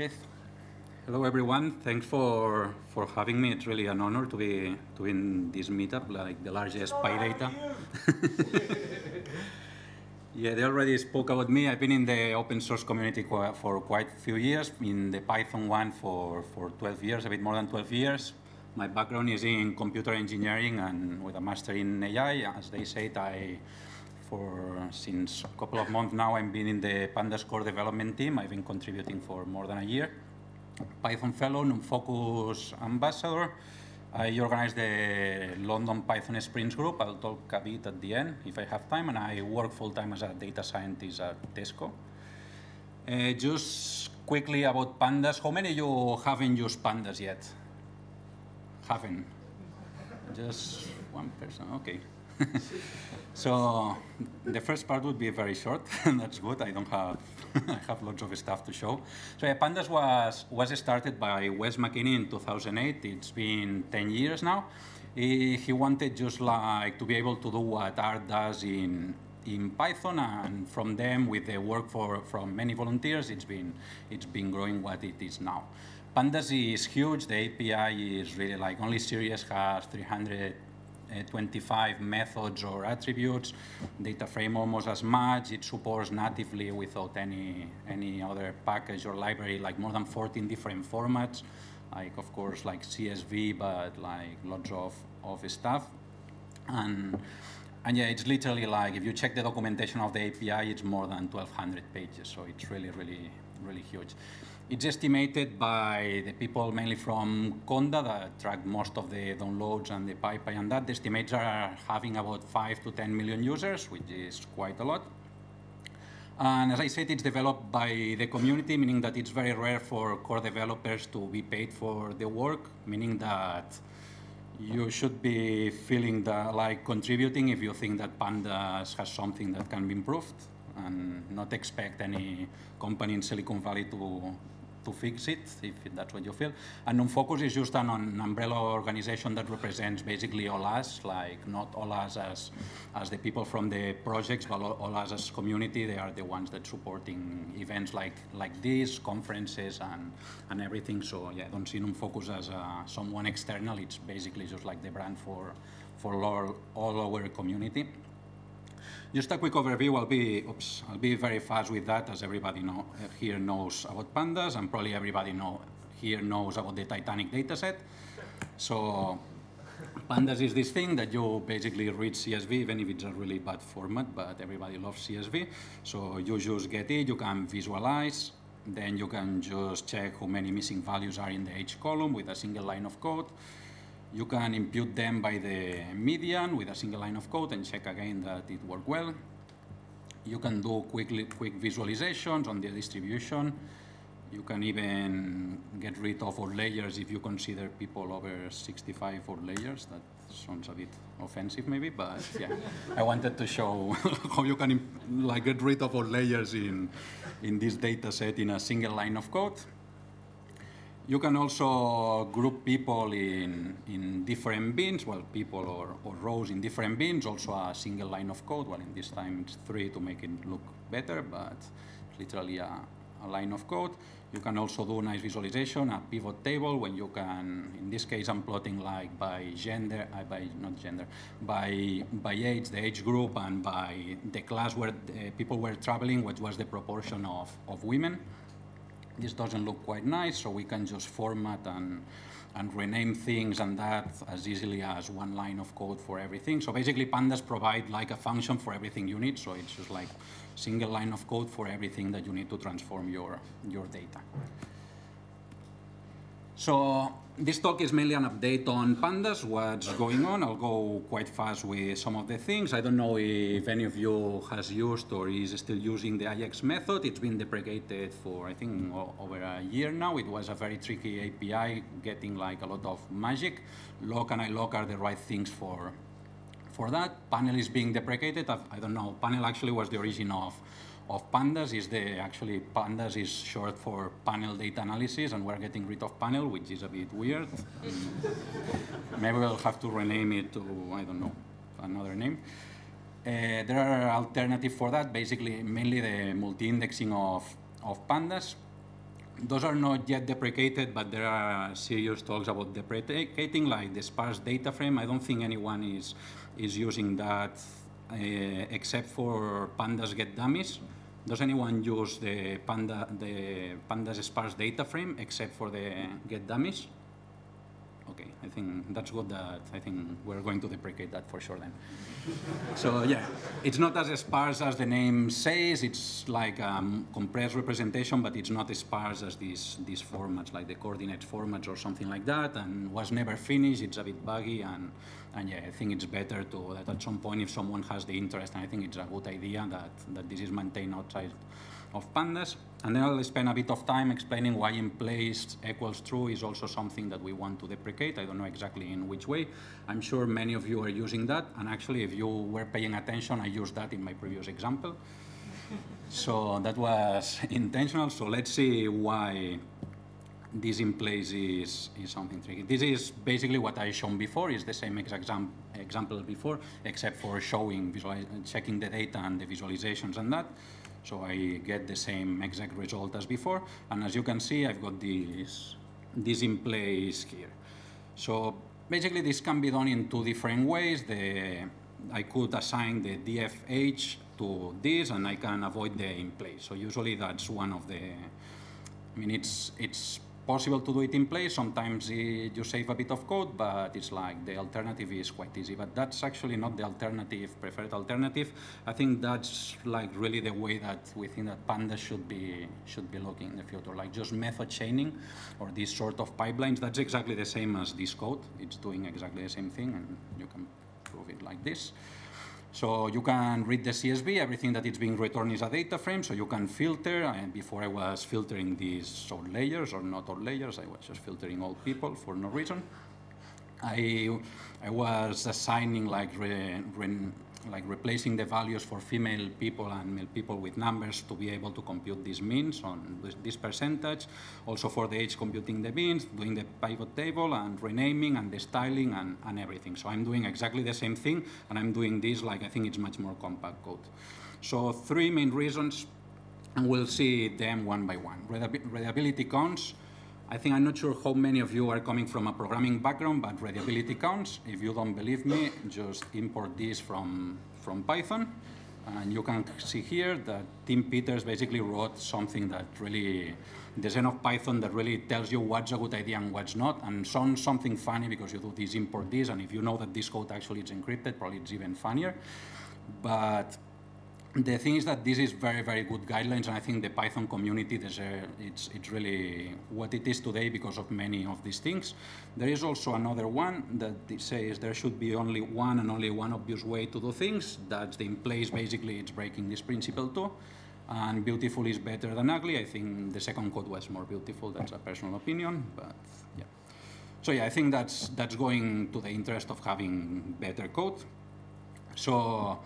Okay. Hello, everyone. Thanks for for having me. It's really an honor to be to be in this meetup, like the largest PyData. yeah, they already spoke about me. I've been in the open source community for quite a few years. In the Python one for for 12 years, a bit more than 12 years. My background is in computer engineering and with a master in AI. As they said, I for since a couple of months now, I've been in the Pandas core development team. I've been contributing for more than a year. Python Fellow, NumFocus Ambassador. I organize the London Python Sprints Group. I'll talk a bit at the end if I have time, and I work full-time as a data scientist at Tesco. Uh, just quickly about pandas. How many of you haven't used pandas yet? Haven't? Just one person, okay. so the first part would be very short, and that's good. I don't have I have lots of stuff to show. So yeah, Pandas was was started by Wes McKinney in 2008. It's been 10 years now. He, wanted just like to be able to do what R does in in Python, and from them, with the work for, from many volunteers, it's been it's been growing what it is now. Pandas is huge. The API is really like only Series has 300 uh, Eh, 25 methods or attributes, data frame almost as much. It supports natively without any, any other package or library, like more than 14 different formats, like of course like CSV, but like lots of, of stuff. And, and yeah, it's literally like, if you check the documentation of the API, it's more than 1,200 pages, so it's really, really, really huge. It's estimated by the people mainly from Conda that track most of the downloads and the PyPy and that. The estimates are having about 5 to 10 million users, which is quite a lot. And as I said, it's developed by the community, meaning that it's very rare for core developers to be paid for the work, meaning that you should be feeling like contributing if you think that Pandas has something that can be improved and not expect any company in Silicon Valley to to fix it, if that's what you feel. And NumFocus is just an, an umbrella organization that represents basically all us, like not all us as, as the people from the projects, but all, us as community. They are the ones that supporting events like, like this, conferences and, and everything. So yeah, don't see NumFocus as uh, someone external. It's basically just like the brand for, for all, all our community. Just a quick overview. I'll be, oops, I'll be very fast with that, as everybody know, here knows about pandas, and probably everybody know, here knows about the Titanic dataset. So pandas is this thing that you basically read CSV, even if it's a really bad format, but everybody loves CSV. So you just get it, you can visualize, then you can just check how many missing values are in the H column with a single line of code. You can impute them by the median with a single line of code and check again that it worked well. You can do quickly, quick visualizations on the distribution. You can even get rid of outliers if you consider people over 65 outliers. That sounds a bit offensive maybe, but yeah. I wanted to show how you can like get rid of outliers in, in this data set in a single line of code. You can also group people in, in different bins, well, people or, or rows in different bins, also a single line of code. Well, in this time it's three to make it look better, but literally a, a line of code. You can also do nice visualization, a pivot table, when you can, in this case, I'm plotting like by gender, uh, by, not gender, by, by age, the age group, and by the class where the people were traveling, what was the proportion of, of women. This doesn't look quite nice, so we can just format and, and rename things and that as easily as one line of code for everything. So basically pandas provide like a function for everything you need, so it's just like single line of code for everything that you need to transform your, your data. So this talk is mainly an update on pandas, what's going on. I'll go quite fast with some of the things. I don't know if any of you has used or is still using the IX method. It's been deprecated for, I think, over a year now. It was a very tricky API, getting like a lot of magic. loc and iloc are the right things for, for that. Panel is being deprecated. I don't know. Panel actually was the origin of of pandas is the actually pandas is short for panel data analysis and we're getting rid of panel which is a bit weird maybe we'll have to rename it to i don't know another name uh, there are alternatives for that basically mainly the multi-indexing of of pandas those are not yet deprecated, but there are serious talks about deprecating, like the sparse data frame. I don't think anyone is, is using that uh, except for pandas get dummies. Does anyone use the panda the pandas sparse data frame except for the get dummies? Okay, I think that's good that I think we're going to deprecate that for sure then. so yeah, it's not as sparse as the name says, it's like a um, compressed representation, but it's not as sparse as these, these formats, like the coordinate formats or something like that, and was never finished, it's a bit buggy, and, and yeah, I think it's better to, that at some point if someone has the interest, and I think it's a good idea that, that this is maintained outside of pandas. And then I'll spend a bit of time explaining why in place equals true is also something that we want to deprecate. I don't know exactly in which way. I'm sure many of you are using that. And actually, if you were paying attention, I used that in my previous example. so that was intentional. So let's see why this in place is, is something tricky. This is basically what I shown before, is the same exact example before, except for showing, checking the data and the visualizations and that. So I get the same exact result as before. And as you can see, I've got this, this in place here. So basically this can be done in two different ways. The, I could assign the DFH to this and I can avoid the in place. So usually that's one of the, I mean, it's, it's possible to do it in place. Sometimes it, you save a bit of code, but it's like the alternative is quite easy. But that's actually not the alternative, preferred alternative. I think that's like really the way that we think that Pandas should be should be looking in the future, like just method chaining or these sort of pipelines. That's exactly the same as this code. It's doing exactly the same thing, and you can prove it like this. So you can read the CSV, everything that is being returned is a data frame, so you can filter, and before I was filtering these outliers, or not outliers, I was just filtering all people for no reason. I, I was assigning like re, re, like replacing the values for female people and male people with numbers to be able to compute these means on this, percentage. Also for the age computing the means, doing the pivot table and renaming and the styling and, and everything. So I'm doing exactly the same thing and I'm doing this like I think it's much more compact code. So three main reasons and we'll see them one by one. Readability counts, I think I'm not sure how many of you are coming from a programming background, but readability counts. If you don't believe me, just import this from, from Python. And you can see here that Tim Peters basically wrote something that really, the Zen of Python that really tells you what's a good idea and what's not. And sounds something funny because you do this, import this, and if you know that this code actually is encrypted, probably it's even funnier. But the thing is that this is very, very good guidelines, and I think the Python community, it's, it's really what it is today because of many of these things. There is also another one that says there should be only one and only one obvious way to do things. That's the in place, basically, it's breaking this principle too. And beautiful is better than ugly. I think the second code was more beautiful. That's a personal opinion, but yeah. So yeah, I think that's, that's going to the interest of having better code. So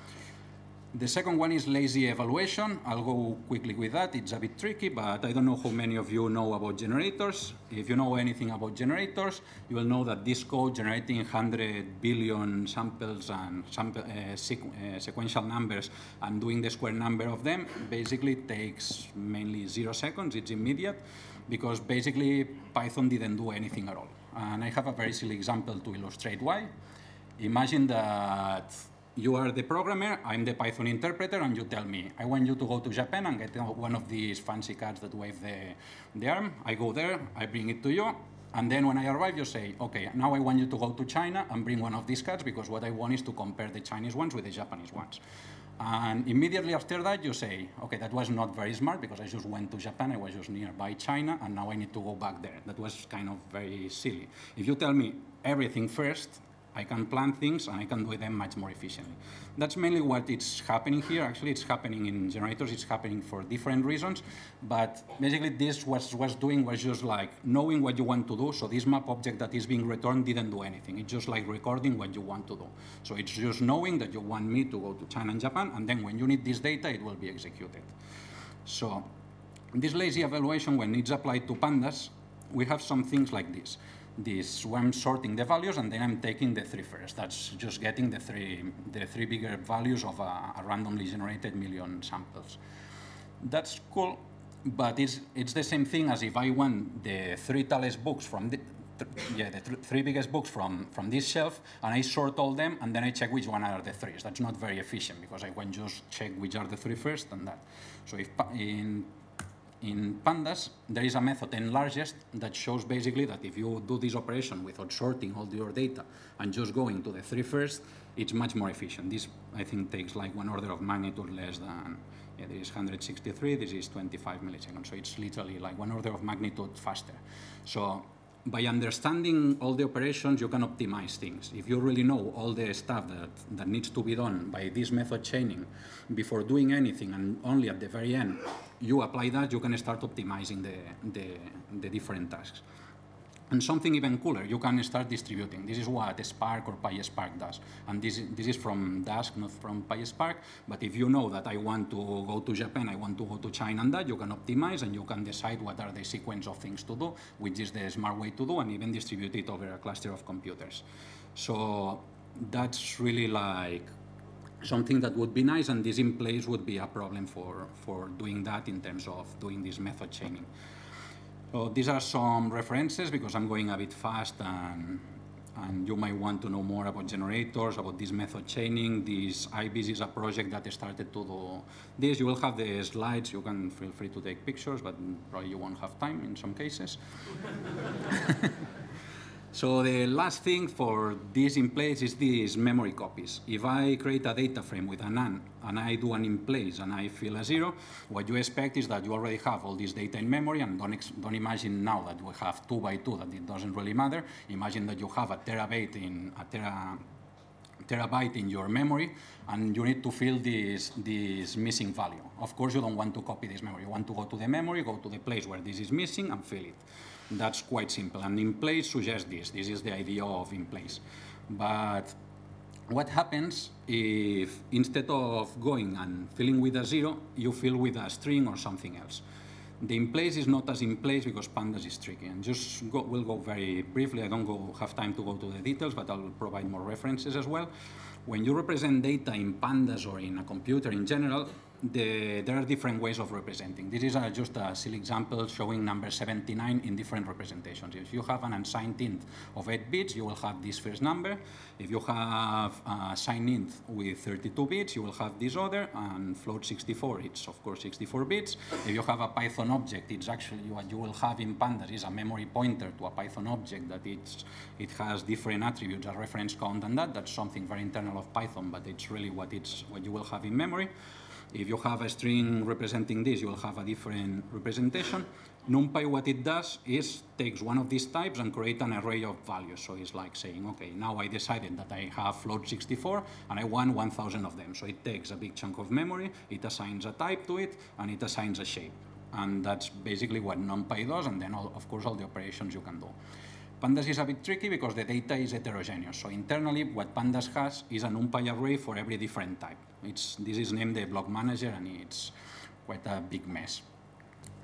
the second one is lazy evaluation. I'll go quickly with that. It's a bit tricky, but I don't know how many of you know about generators. If you know anything about generators, you will know that this code generating 100 billion samples and sample, uh, sequ uh, sequential numbers and doing the square number of them basically takes mainly zero seconds. It's immediate because basically Python didn't do anything at all. And I have a very silly example to illustrate why. Imagine that you are the programmer, I'm the Python interpreter, and you tell me, I want you to go to Japan and get one of these fancy cats that wave the, the arm. I go there, I bring it to you, and then when I arrive, you say, okay, now I want you to go to China and bring one of these cats because what I want is to compare the Chinese ones with the Japanese ones. And immediately after that, you say, okay, that was not very smart because I just went to Japan, I was just nearby China, and now I need to go back there. That was kind of very silly. If you tell me everything first, I can plan things and I can do them much more efficiently. That's mainly what is happening here. Actually, it's happening in generators. It's happening for different reasons. But basically, this was, was doing was just like knowing what you want to do. So this map object that is being returned didn't do anything. It's just like recording what you want to do. So it's just knowing that you want me to go to China and Japan, and then when you need this data, it will be executed. So this lazy evaluation, when it's applied to pandas, we have some things like this this when I'm sorting the values and then I'm taking the three first. That's just getting the three, the three bigger values of a, a randomly generated million samples. That's cool but it's, it's the same thing as if I want the three tallest books from the, th yeah, the th three biggest books from, from this shelf, and I sort all them, and then I check which one are the threes. That's not very efficient, because I can just check which are the three first and that. So if in, in pandas, there is a method nlargest that shows basically that if you do this operation without sorting all your data and just going to the three first, it's much more efficient. This, I think, takes like one order of magnitude less than, yeah, this is 163, this is 25 milliseconds. So it's literally like one order of magnitude faster. So by understanding all the operations, you can optimize things. If you really know all the stuff that, that needs to be done by this method chaining before doing anything and only at the very end, you apply that, you can start optimizing the, the, the different tasks. And something even cooler, you can start distributing. This is what Spark or PySpark does. And this, this is from Dask, not from PySpark. But if you know that I want to go to Japan, I want to go to China and that, you can optimize and you can decide what are the sequence of things to do, which is the smart way to do, and even distribute it over a cluster of computers. So that's really like something that would be nice, and this in place would be a problem for, for doing that in terms of doing this method chaining. So these are some references because I'm going a bit fast and, and you might want to know more about generators, about this method chaining. This IBIS is a project that started to do this. You will have the slides. You can feel free to take pictures, but probably you won't have time in some cases. So the last thing for this in place is these memory copies. If I create a data frame with an NaN and I do an in place and I fill a zero, what you expect is that you already have all this data in memory and don't, don't imagine now that we have two by two, that it doesn't really matter. Imagine that you have a terabyte in a tera, terabyte in your memory and you need to fill this, this missing value. Of course, you don't want to copy this memory. You want to go to the memory, go to the place where this is missing and fill it. That's quite simple. And in place suggests this. This is the idea of in place. But what happens if instead of going and filling with a zero, you fill with a string or something else? The in place is not as in place because pandas is tricky. And just go, we'll go very briefly. I don't go, have time to go to the details, but I'll provide more references as well. When you represent data in pandas or in a computer in general, the, there are different ways of representing. This is a, just a silly example showing number 79 in different representations. If you have an unsigned int of 8 bits, you will have this first number. If you have a signed int with 32 bits, you will have this other, and float 64, it's of course 64 bits. If you have a Python object, it's actually what you will have in pandas is a memory pointer to a Python object that it's, it has different attributes, a reference count and that. That's something very internal of Python, but it's really what, it's, what you will have in memory. If you have a string representing this, you will have a different representation. NumPy, what it does is takes one of these types and create an array of values. So it's like saying, okay, now I decided that I have float 64 and I want 1,000 of them. So it takes a big chunk of memory, it assigns a type to it, and it assigns a shape. And that's basically what NumPy does, and then, all, of course, all the operations you can do. Pandas is a bit tricky because the data is heterogeneous. So internally, what Pandas has is a NumPy array for every different type. It's, this is named the block manager, and it's quite a big mess.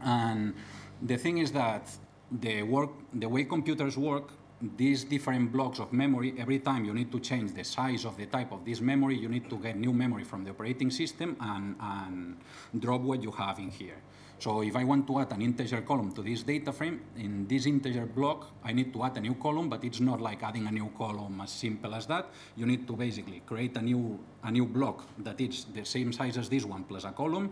And the thing is that the, work, the way computers work, these different blocks of memory, every time you need to change the size of the type of this memory, you need to get new memory from the operating system and, and drop what you have in here. So if I want to add an integer column to this data frame, in this integer block, I need to add a new column, but it's not like adding a new column as simple as that. You need to basically create a new, a new block that is the same size as this one plus a column,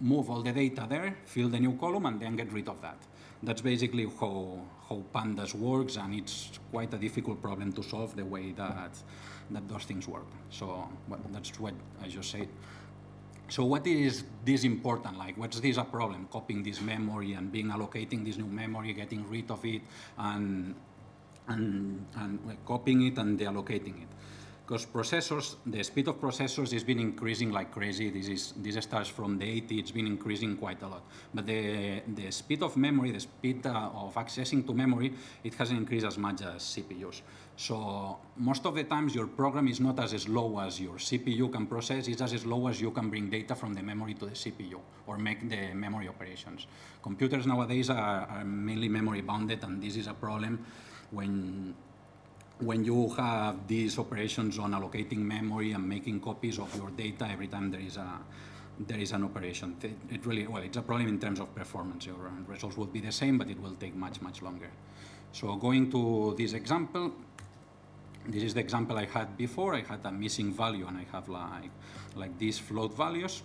move all the data there, fill the new column, and then get rid of that. That's basically how, how Pandas works, and it's quite a difficult problem to solve the way that, that those things work. So well, that's what I just said. So what is this important? Like, what's this a problem? Copying this memory and being allocating this new memory, getting rid of it, and and, and copying it and deallocating it. Because processors, the speed of processors has been increasing like crazy. This is this starts from the 80. It's been increasing quite a lot. But the the speed of memory, the speed uh, of accessing to memory, it hasn't increased as much as CPUs. So most of the times your program is not as slow as your CPU can process, it's as slow as you can bring data from the memory to the CPU or make the memory operations. Computers nowadays are, are mainly memory bounded and this is a problem when when you have these operations on allocating memory and making copies of your data every time there is a there is an operation. It really, well, it's a problem in terms of performance. Your uh, results will be the same, but it will take much, much longer. So going to this example, this is the example I had before. I had a missing value and I have like, like these float values.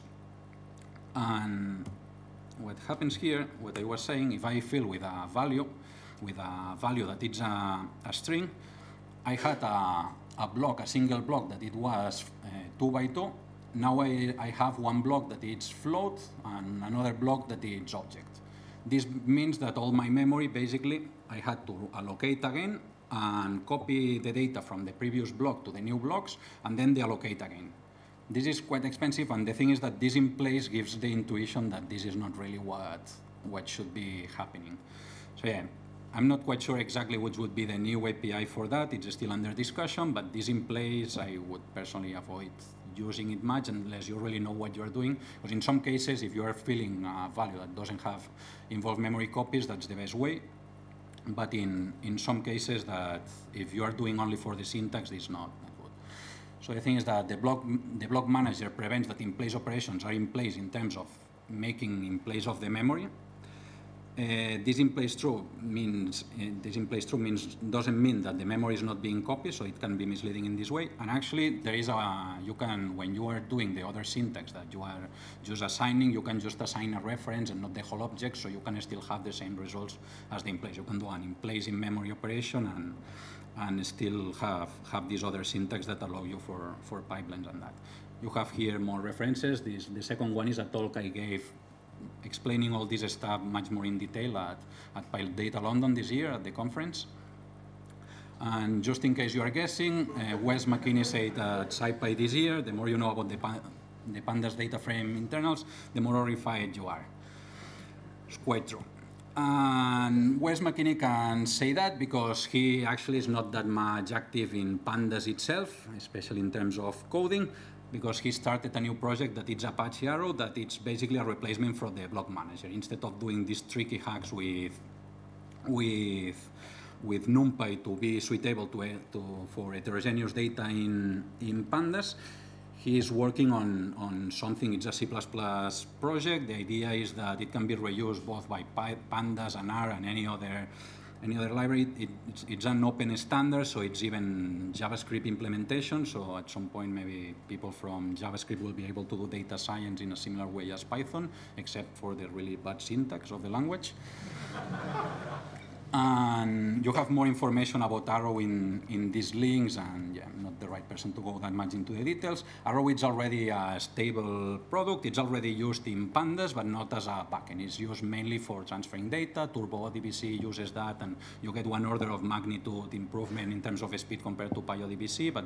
And what happens here, what I was saying, if I fill with a value, with a value that is a, a string, I had a, a block, a single block that it was uh, two by two. Now I, I have one block that is float and another block that is object. This means that all my memory, basically, I had to allocate again and copy the data from the previous block to the new blocks and then they deallocate again. This is quite expensive, and the thing is that this in place gives the intuition that this is not really what, what should be happening. So yeah, I'm not quite sure exactly which would be the new API for that. It's still under discussion, but this in place, I would personally avoid using it much unless you really know what you're doing. Because in some cases, if you are filling a value that doesn't have involved memory copies, that's the best way. But in, in some cases that if you are doing only for the syntax, it's not. So the thing is that the block, the block manager prevents that in place operations are in place in terms of making in place of the memory. Uh, this in place true means uh, this in place true means doesn't mean that the memory is not being copied, so it can be misleading in this way. And actually, there is a you can when you are doing the other syntax that you are just assigning, you can just assign a reference and not the whole object, so you can still have the same results as the in place. You can do an in place in memory operation and and still have, have this other syntax that allow you for, for pipelines and that. You have here more references. This, the second one is a talk I gave explaining all this stuff much more in detail at, at PyData London this year at the conference. And just in case you are guessing, uh, Wes McKinney said at SciPy this year, the more you know about the, the pandas data frame internals, the more horrified you are. It's quite true. And Wes McKinney can say that because he actually is not that much active in pandas itself, especially in terms of coding, because he started a new project that it's Apache Arrow, that it's basically a replacement for the block manager. Instead of doing these tricky hacks with, with, with NumPy to be suitable to, to, for heterogeneous data in, in pandas, he is working on, on something, it's a C++ project. The idea is that it can be reused both by pandas and R and any other, any other library. It, it's, it's, an open standard, so it's even JavaScript implementation. So at some point, maybe people from JavaScript will be able to do data science in a similar way as Python, except for the really bad syntax of the language. And you have more information about Arrow in, in these links, and yeah, I'm not the right person to go that much into the details. Arrow is already a stable product. It's already used in Pandas, but not as a backend. It's used mainly for transferring data. Turbo TurboDBC uses that, and you get one order of magnitude improvement in terms of speed compared to PyODBC, but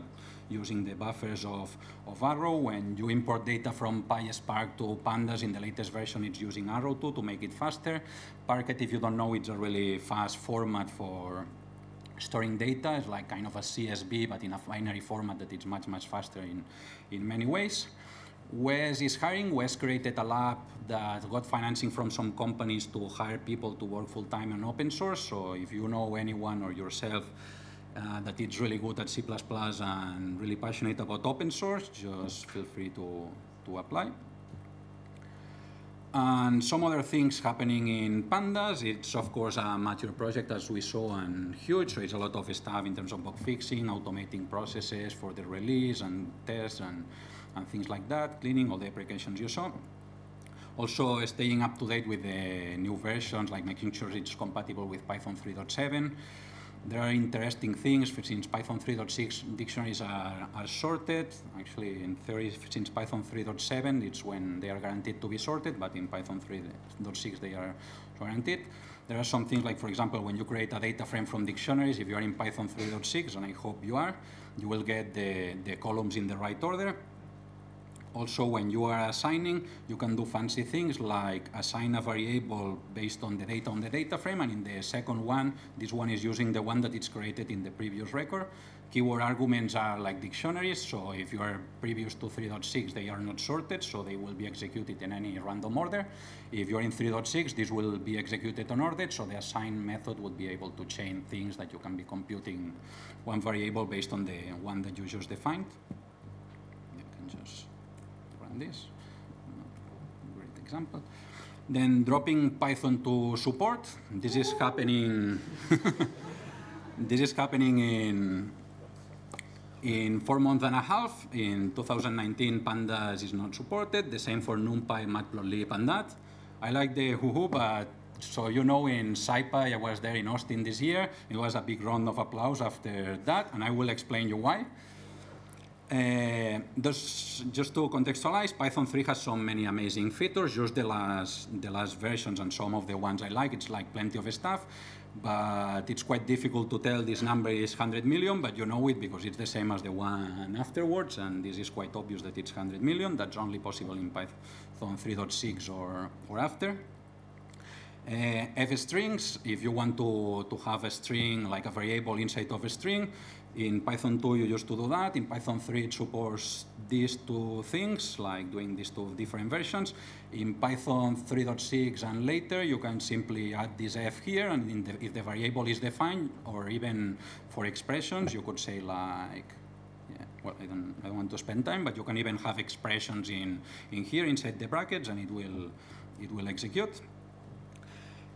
using the buffers of, of Arrow. When you import data from PySpark to Pandas in the latest version, it's using Arrow too to make it faster. Parquet, if you don't know, it's a really fast format for storing data. It's like kind of a CSV, but in a binary format that is much, much faster in, in many ways. Wes is hiring. Wes created a lab that got financing from some companies to hire people to work full-time on open source. So if you know anyone or yourself uh, that is really good at C++ and really passionate about open source, just feel free to, to apply. And some other things happening in Pandas, it's of course a mature project as we saw and huge, so it's a lot of stuff in terms of bug fixing, automating processes for the release and tests and, and things like that, cleaning all the applications you saw. Also staying up to date with the new versions, like making sure it's compatible with Python 3.7, there are interesting things since Python 3.6 dictionaries are, are sorted. Actually, in theory, since Python 3.7, it's when they are guaranteed to be sorted, but in Python 3.6, they are guaranteed. There are some things like, for example, when you create a data frame from dictionaries, if you are in Python 3.6, and I hope you are, you will get the, the columns in the right order. Also, when you are assigning, you can do fancy things like assign a variable based on the data on the data frame, and in the second one, this one is using the one that is created in the previous record. Keyword arguments are like dictionaries, so if you are previous to 3.6, they are not sorted, so they will be executed in any random order. If you're in 3.6, this will be executed on order, so the assign method would be able to chain things that you can be computing one variable based on the one that you just defined. You can just this. Uh, great example. Then dropping Python to support. This is happening. this is happening in in four months and a half. In 2019, Pandas is not supported. The same for NumPy, Matplotlib, and that. I like the hoo but so you know in SciPy, I was there in Austin this year. It was a big round of applause after that, and I will explain you why. Uh, just to contextualize, Python 3 has so many amazing features. Just the last, the last versions and some of the ones I like, it's like plenty of stuff. But it's quite difficult to tell this number is 100 million, but you know it because it's the same as the one afterwards, and this is quite obvious that it's 100 million. That's only possible in Python 3.6 or, or after. Uh, f strings, if you want to, to have a string, like a variable inside of a string, in Python 2 you used to do that. In Python 3 it supports these two things, like doing these two different versions. In Python 3.6 and later you can simply add this f here, and the, if the variable is defined, or even for expressions, you could say like, well, I don't, I don't want to spend time, but you can even have expressions in, in here inside the brackets, and it will, it will execute.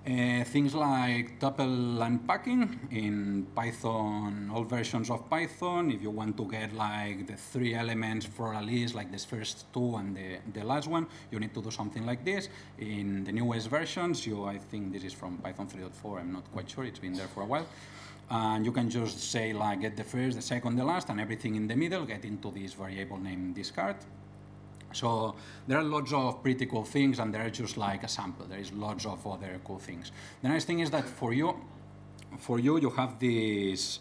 Uh, things like tuple unpacking in Python, all versions of Python. If you want to get like the three elements for a list, like this first two and the, the last one, you need to do something like this. In the newest versions, you, I think this is from Python 3.4, I'm not quite sure, it's been there for a while. And you can just say like get the first, the second, the last, and everything in the middle, get into this variable name discard. So there are lots of pretty cool things, and they're just like a sample. There is lots of other cool things. The nice thing is that for you, for you, you have this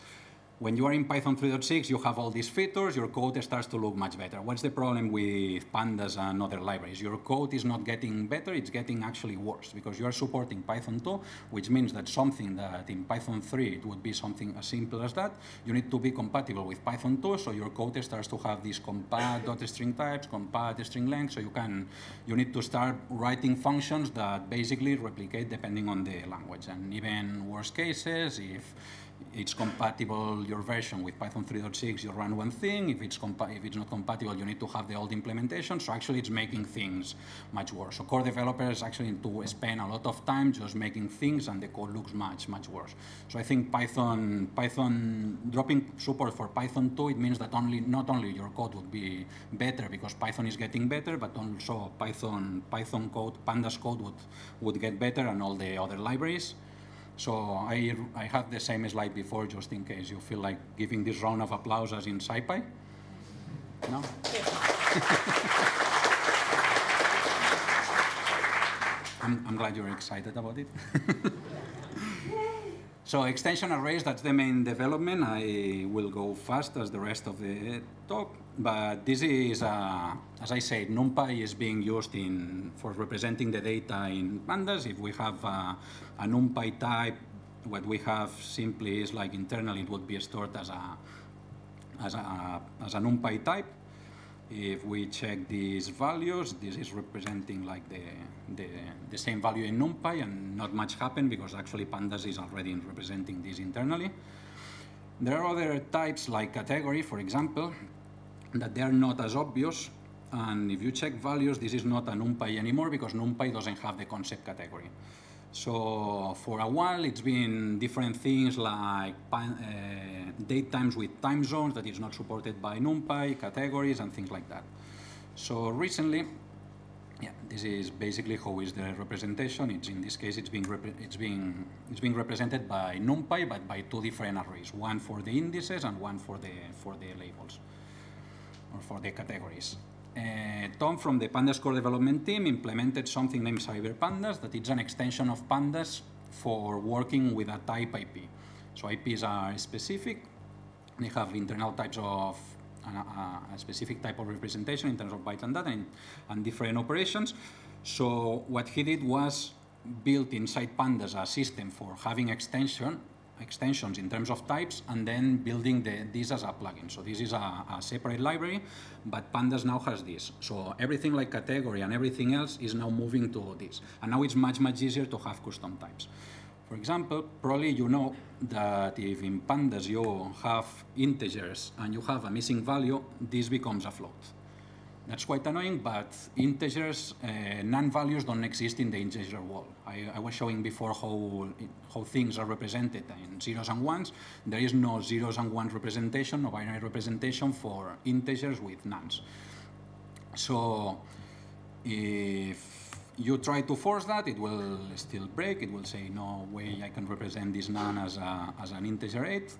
when you are in Python 3.6, you have all these features, your code starts to look much better. What's the problem with pandas and other libraries? Your code is not getting better, it's getting actually worse because you are supporting Python 2, which means that something that in Python 3 it would be something as simple as that, you need to be compatible with Python 2, so your code starts to have these compat string types, compat string length, so you can, you need to start writing functions that basically replicate depending on the language. And even worst cases, if it's compatible, your version with Python 3.6, you run one thing. If it's, if it's not compatible, you need to have the old implementation. So actually it's making things much worse. So core developers actually need to spend a lot of time just making things and the code looks much, much worse. So I think Python, Python dropping support for Python 2, it means that only not only your code would be better because Python is getting better, but also Python, Python code, Pandas code would, would get better and all the other libraries. So I, I had the same slide before, just in case you feel like giving this round of applause as in SciPy. No? I'm, I'm glad you're excited about it. so extension arrays, that's the main development. I will go fast as the rest of the talk. But this is, uh, as I said, NumPy is being used in, for representing the data in pandas. If we have uh, a NumPy type, what we have simply is like internally it would be stored as a, as a, as a NumPy type. If we check these values, this is representing like the, the, the same value in NumPy and not much happened because actually pandas is already representing this internally. There are other types like category, for example, that they are not as obvious. And if you check values, this is not a NumPy anymore because NumPy doesn't have the concept category. So for a while, it's been different things like uh, date times with time zones that is not supported by NumPy, categories, and things like that. So recently, yeah, this is basically how is the representation. It's in this case, it's being it's being it's being represented by NumPy, but by two different arrays, one for the indices and one for the for the labels or for the categories. Uh, Tom from the Pandas core development team implemented something named CyberPandas that is an extension of Pandas for working with a type IP. So IPs are specific. They have internal types of a, a, specific type of representation in terms of bytes and data and, and different operations. So what he did was built inside Pandas a system for having extension extensions in terms of types and then building the, this as a plugin. So this is a, a, separate library, but Pandas now has this. So everything like category and everything else is now moving to this. And now it's much, much easier to have custom types. For example, probably you know that if in Pandas you have integers and you have a missing value, this becomes a float. That's quite annoying, but integers, uh, none values don't exist in the integer wall. I, I, was showing before how, how things are represented in zeros and ones. There is no zeros and ones representation, no binary representation for integers with nones. So if you try to force that, it will still break. It will say, no way I can represent this none as, a, as an integer 8.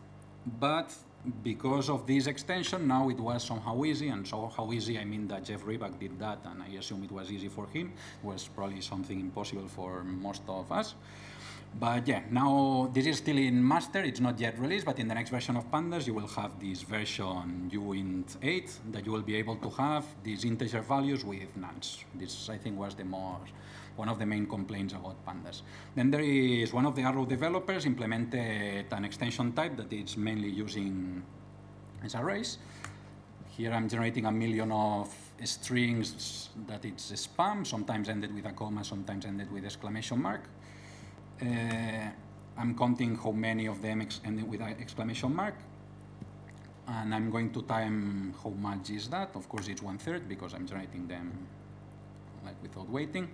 But because of this extension, now it was somehow easy, and somehow easy, I mean that Jeff Reback did that, and I assume it was easy for him. Was probably something impossible for most of us. But yeah, now this is still in master, it's not yet released, but in the next version of Pandas, you will have this version uint 8 that you will be able to have these integer values with nones. This, I think, was the most one of the main complaints about pandas. Then there is one of the Arrow developers implemented an extension type that is mainly using as arrays. Here I'm generating a million of strings that it's spam, sometimes ended with a comma, sometimes ended with exclamation mark. Uh, I'm counting how many of them ended with an exclamation mark. And I'm going to time how much is that. Of course, it's one third because I'm generating them like without waiting.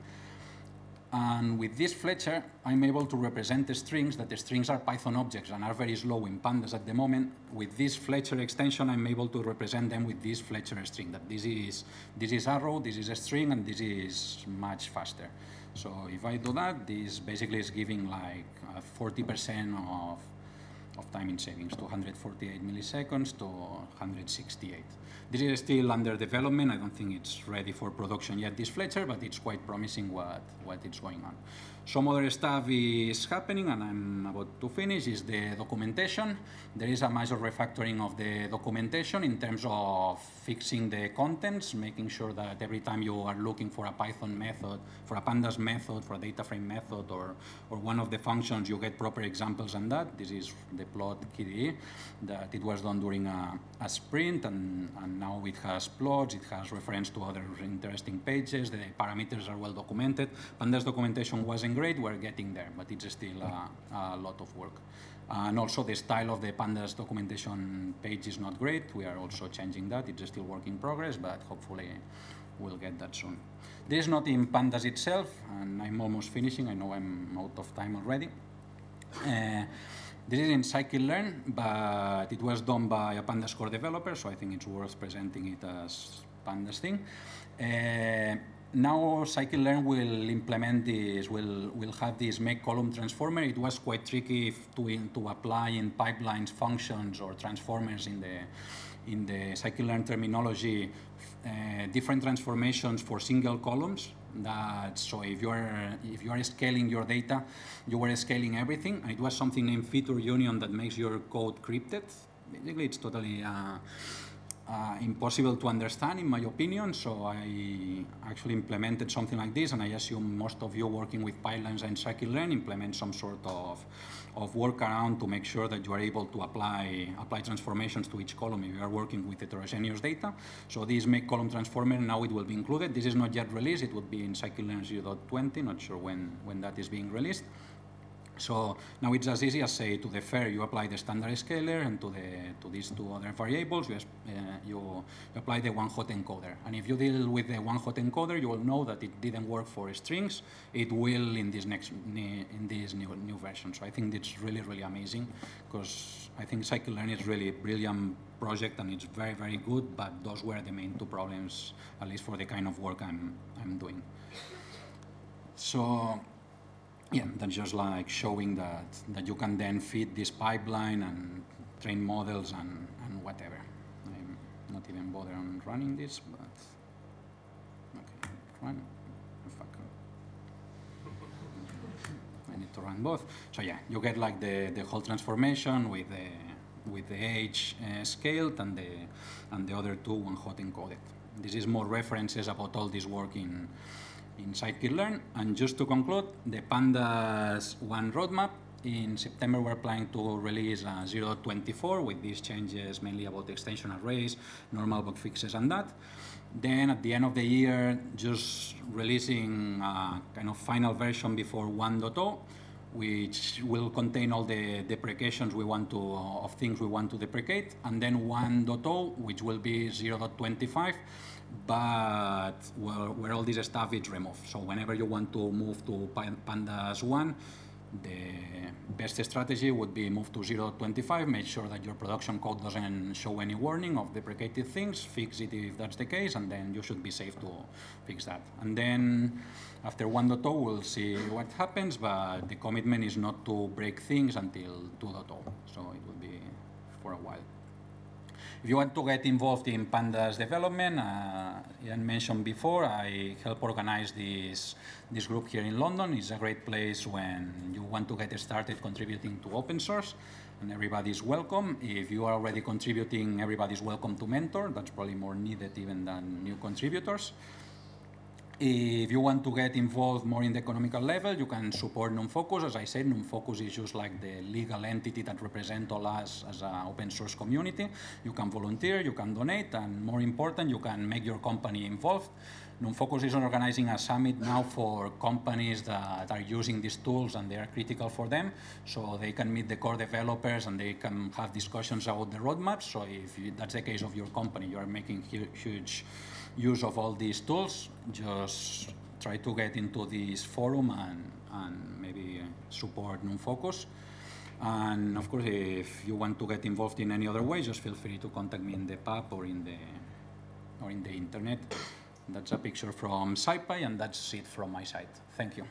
And with this Fletcher, I'm able to represent the strings, that the strings are Python objects and are very slow in pandas at the moment. With this Fletcher extension, I'm able to represent them with this Fletcher string, that this is, this is arrow, this is a string, and this is much faster. So if I do that, this basically is giving like uh, 40% of, of time in savings, 248 milliseconds to 168. This is still under development. I don't think it's ready for production yet, this Fletcher, but it's quite promising what, what is going on. Some other stuff is happening, and I'm about to finish, is the documentation. There is a major refactoring of the documentation in terms of fixing the contents, making sure that every time you are looking for a Python method, for a pandas method, for a data frame method, or, or one of the functions, you get proper examples and that. This is the plot KDE, that it was done during a, a sprint, and, and now it has plots, it has reference to other interesting pages, the parameters are well documented. Pandas documentation great, we're getting there, but it's still a, a lot of work. And also the style of the pandas documentation page is not great. We are also changing that. It's still work in progress, but hopefully we'll get that soon. This is not in pandas itself, and I'm almost finishing. I know I'm out of time already. Uh, this is in scikit-learn, but it was done by a pandas core developer, so I think it's worth presenting it as pandas thing. Uh, now scikit-learn will implement this, will, will have this make column transformer. It was quite tricky to, to apply in pipelines functions or transformers in the, in the scikit-learn terminology, uh, different transformations for single columns. That, so if you are if you are scaling your data, you are scaling everything. It was something named feature union that makes your code crypted. Basically, it's totally uh, uh, impossible to understand, in my opinion. So I actually implemented something like this, and I assume most of you working with pipelines and scikit-learn implement some sort of, of workaround to make sure that you are able to apply, apply transformations to each column if you are working with heterogeneous data. So this make column transformer, now it will be included. This is not yet released. It would be in scikit-learn 0.20, not sure when, when that is being released. So now it's as easy as say to the fare you apply the standard scaler and to the to these two other variables you, uh, you apply the one hot encoder. And if you deal with the one hot encoder, you will know that it didn't work for strings. It will in this next in this new new version. So I think it's really really amazing because I think scikit-learn is really a brilliant project and it's very very good. But those were the main two problems, at least for the kind of work I'm I'm doing. So yeah, that's just like showing that, that you can then feed this pipeline and train models and, and whatever. I'm not even bothered on running this, but okay, run. I need to run both. So yeah, you get like the, the whole transformation with the with the age uh, scaled and the and the other two one hot encoded. This is more references about all this work in in scikit-learn. And just to conclude, the Pandas 1 roadmap, in September we're planning to release uh, 0.24 with these changes mainly about extension arrays, normal bug fixes and that. Then at the end of the year, just releasing a kind of final version before 1.0 which will contain all the deprecations we want to, of things we want to deprecate, and then 1.0, which will be 0.25, but where, where all this stuff is removed. So whenever you want to move to pandas 1, the best strategy would be move to 0.25, make sure that your production code doesn't show any warning of deprecated things, fix it if that's the case, and then you should be safe to fix that. And then after 1.0, we'll see what happens, but the commitment is not to break things until 2.0, so it will be for a while. If you want to get involved in Pandas development, uh, mentioned before, I help organize this, this group here in London. It's a great place when you want to get started contributing to open source and everybody's welcome. If you are already contributing, everybody's welcome to mentor. That's probably more needed even than new contributors. If you want to get involved more in the economical level, you can support NumFocus. As I said, NumFocus is just like the legal entity that represents all us as an open source community. You can volunteer, you can donate, and more important, you can make your company involved. NumFocus is organizing a summit now for companies that are using these tools and they are critical for them, so they can meet the core developers and they can have discussions about the roadmaps. So if that's the case of your company, you are making huge use of all these tools, just try to get into this forum and, and maybe support NumFocus. And of course, if you want to get involved in any other way, just feel free to contact me in the pub or in the or in the internet. That's a picture from SciPy, and that's it from my side. Thank you.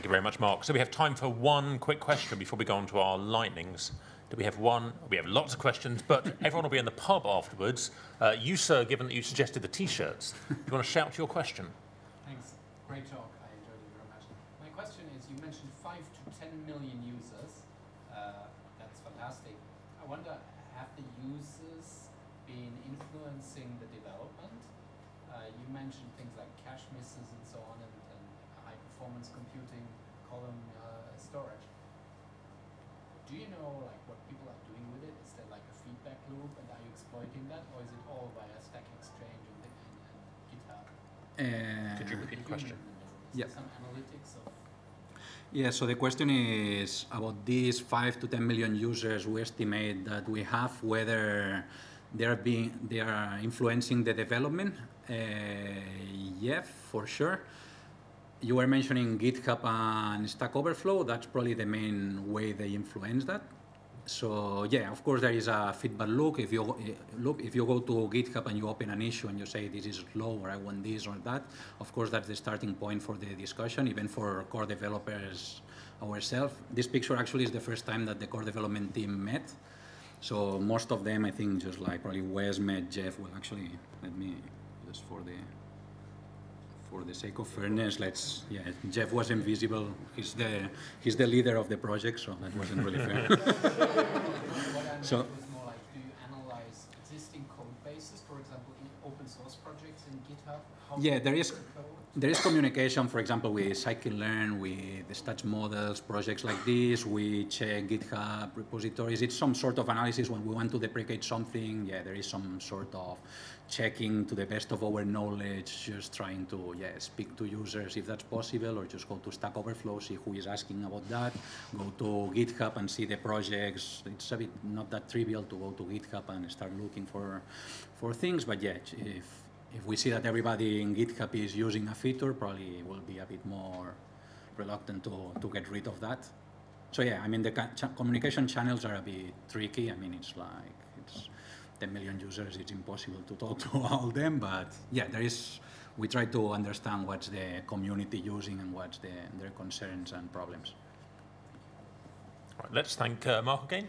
Thank you very much, Marc. So we have time for one quick question before we go on to our lightnings. Do we have one? We have lots of questions, but everyone will be in the pub afterwards. Uh, you, sir, given that you suggested the T-shirts, do you want to shout your question? Thanks. Great talk. I enjoyed it very much. My question is, you mentioned 5 to 10 million users. Uh, that's fantastic. I wonder, have the users been influencing the development? Uh, you mentioned things like cache misses and so on, and, and high-performance computing column uh, storage. Do you know like what people are doing with it? Is there like a feedback loop, and are you exploiting that, or is it all via Stack Exchange and, and, and GitHub? Uh, Could you repeat the question? Yeah. Some analytics of yeah, so the question is about these 5 to 10 million users we estimate that we have, whether they are, being, they are influencing the development. Uh, yeah, for sure you were mentioning GitHub and Stack Overflow. That's probably the main way they influence that. So yeah, of course there is a feedback loop. If you eh, look, if you go to GitHub and you open an issue and you say this is slow or I want this or that, of course that's the starting point for the discussion, even for core developers ourselves. This picture actually is the first time that the core development team met. So most of them, I think, just like probably Wes met Jeff. Well, actually, let me just for the for the sake of fairness, let's, yeah, Jeff was invisible. He's the, he's the leader of the project, so that wasn't really fair. so, was more like, do you analyze existing code bases, for example, in open source projects in GitHub? Yeah, there is, there is communication, for example, with scikit-learn, with the stats models, projects like this. We check GitHub repositories. It's some sort of analysis when we want to deprecate something. Yeah, there is some sort of checking to the best of our knowledge, just trying to yeah, speak to users if that's possible, or just go to Stack Overflow, see who is asking about that, go to GitHub and see the projects. It's a bit not that trivial to go to GitHub and start looking for, for things, but yeah, if, if we see that everybody in GitHub is using a feature, probably will be a bit more reluctant to, to get rid of that. So yeah, I mean, the communication channels are a bit tricky. I mean, it's like, 10 million users, it's impossible to talk to all of them, but yeah, there is, we try to understand what's the community using and what's the, their concerns and problems. Right, let's thank uh, Marc again.